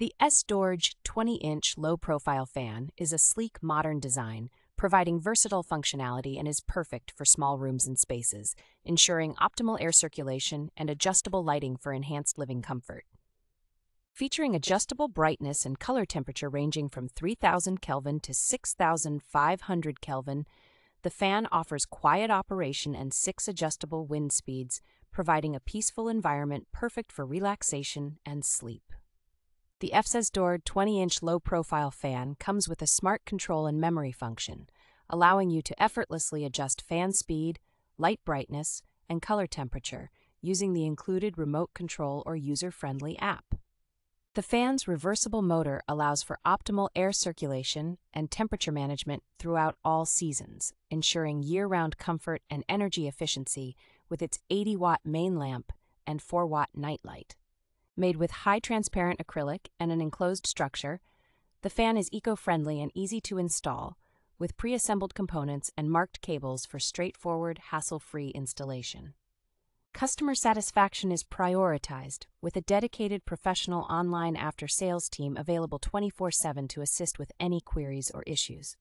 The Fszdorj 20-inch low-profile fan is a sleek, modern design, providing versatile functionality and is perfect for small rooms and spaces, ensuring optimal air circulation and adjustable lighting for enhanced living comfort. Featuring adjustable brightness and color temperature ranging from 3000 Kelvin to 6500 Kelvin, the fan offers quiet operation and six adjustable wind speeds, providing a peaceful environment perfect for relaxation and sleep. The Fszdorj 20-inch low-profile fan comes with a smart control and memory function, allowing you to effortlessly adjust fan speed, light brightness, and color temperature using the included remote control or user-friendly app. The fan's reversible motor allows for optimal air circulation and temperature management throughout all seasons, ensuring year-round comfort and energy efficiency with its 80-watt main lamp and 4-watt nightlight. Made with high transparent acrylic and an enclosed structure, the fan is eco-friendly and easy to install, with pre-assembled components and marked cables for straightforward, hassle-free installation. Customer satisfaction is prioritized with a dedicated professional online after sales team available 24 7 to assist with any queries or issues.